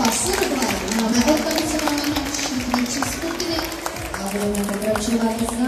Спасибо, Клавдия. No, my odpowiedź mamy na trzy, trzy skutki, a budeme pokračovat